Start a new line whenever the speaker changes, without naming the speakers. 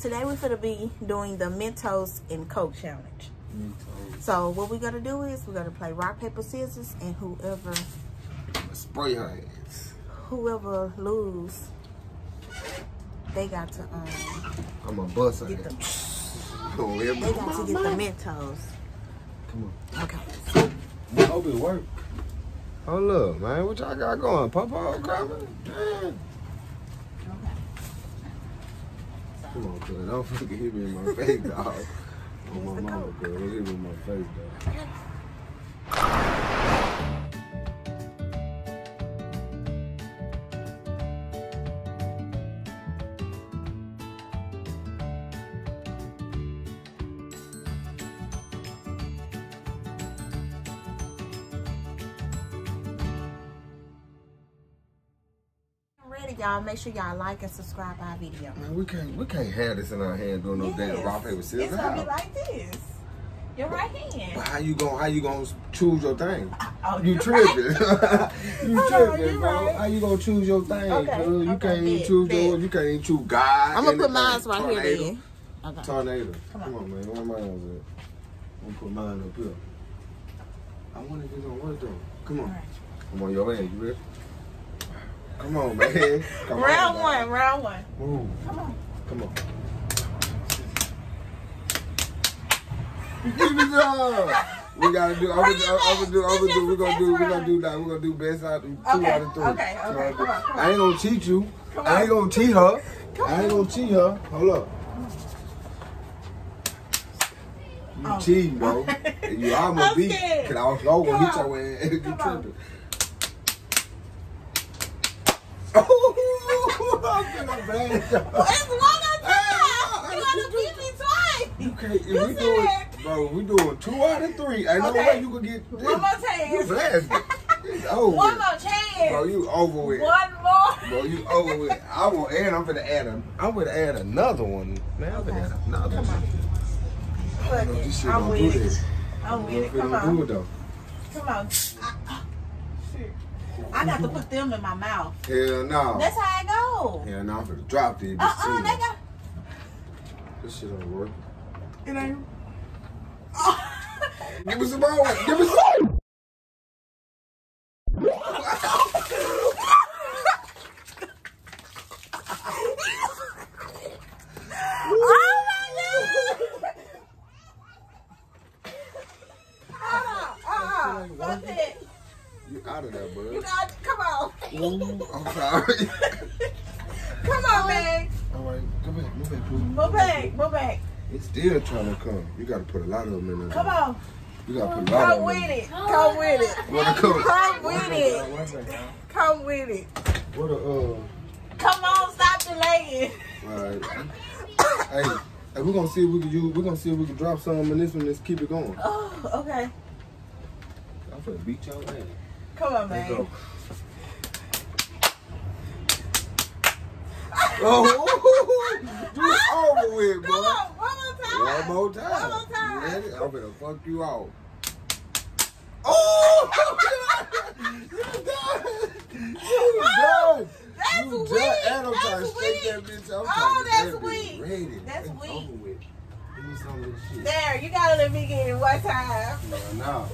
today we're gonna be doing the Mentos and Coke challenge. So what we're gonna do is we're gonna play rock paper scissors, and whoever
Spray her hands.
whoever lose, they got to um
I'm a bust her
get them.
Oh,
They got to
everybody.
get the Mentos.
Come
Okay.
on. I hope it work. Hold up, man. What y'all got going? Papa grabbing? Man. Come on, cuz. Don't fucking hit me in my face, dog. Oh, my mama, cuz. Don't hit me in my face, dog.
Ready, y'all? Make sure y'all like and subscribe our video.
Man, we can't, we can't have this in our hand doing no damn rock, paper, scissors.
It's gonna be like this. Your right
But
hand.
how you gonna, how you gonna choose your thing?
Oh,
You
you're
tripping. you
Hold
tripping,
you
bro.
right.
How you gonna choose your thing,
Okay,
cuz? You
okay,
can't even choose
bet.
your, you can't even choose God.
I'm gonna put mine right here
Tornado.
then. Okay.
Tornado.
Come
Come
on.
on, man. Where mine at? I'm gonna put mine up here. I wonder if it's gonna work though. Come on.
Alright.
Come on, your hand. You ready? Come on, man. Come
round
on,
one, round one.
Move.
Come on.
Come on. Give it up. We gotta do. I'm gonna do. I'm gonna do. I'm gonna do. We're gonna do. We're gonna do that. We're gonna do best out of two
Okay,
out of three.
okay, okay,
of three.
come on,
I ain't gonna cheat you.
Come on.
I ain't gonna cheat her.
Come on.
I ain't gonna cheat her. Hold up. You
Oh.
cheating, bro. You almost beat. Cause I was low gonna
Come
hit
on.
your ass. You
Come on.
tripping. Oh, I'm gonna blast you.
It's one of.
Hey,
You gotta beat me twice.
You can't. If
You
we doing, bro, we doing two out of three. Ain't no
Okay.
way you could get.
One more
You
chance.
blasted. It's over.
One more chance.
Bro, you over with.
One more.
Bro, you over with. I will, and I'm gonna add a. I'm gonna add another one. Man, I'm gonna add another
Come on.
one. I know
it.
this shit
I'm
gonna do
with
this.
it. I'm with it. Come
don't do
on.
it.
Come on. I, got to put them in my mouth.
Hell no.
That's how I go.
Hell no, I'm gonna drop these.
Uh uh, they got.
This shit don't work.
It ain't.
Give me some more. Give me some.
Oh my god! Uh-uh, uh-uh. Fuck it.
You out of there, bud.
You got, come on.
Ooh, I'm sorry.
Come on, man.
All right, come back, move back, please.
Move back, move back.
It's still trying to come. You gotta put a lot of them in there.
Come on.
You gotta put a lot
Come
of
with
them.
it. Come with it.
What a cool.
Come with it. Come with it.
What a uh.
Come on, stop delaying.
All right. hey, hey, we're gonna see if we can use. We're gonna see if we can drop some in this one. Let's keep it going.
Oh, okay.
I'm gonna beat your ass.
Come on, man.
go. Oh, you over with,
Come
boy.
on, one more time.
One more time.
One more time.
You ready? I'm gonna fuck you off. Oh! you done! You done!
Oh, that's
you
weak.
done! And I'm
That's
trying to shake that
weak.
bitch. I'm
Oh, that's weak.
Ready.
That's
It's
weak.
Over with. Give me some of this shit.
There, you gotta let me get it one time.
No, now.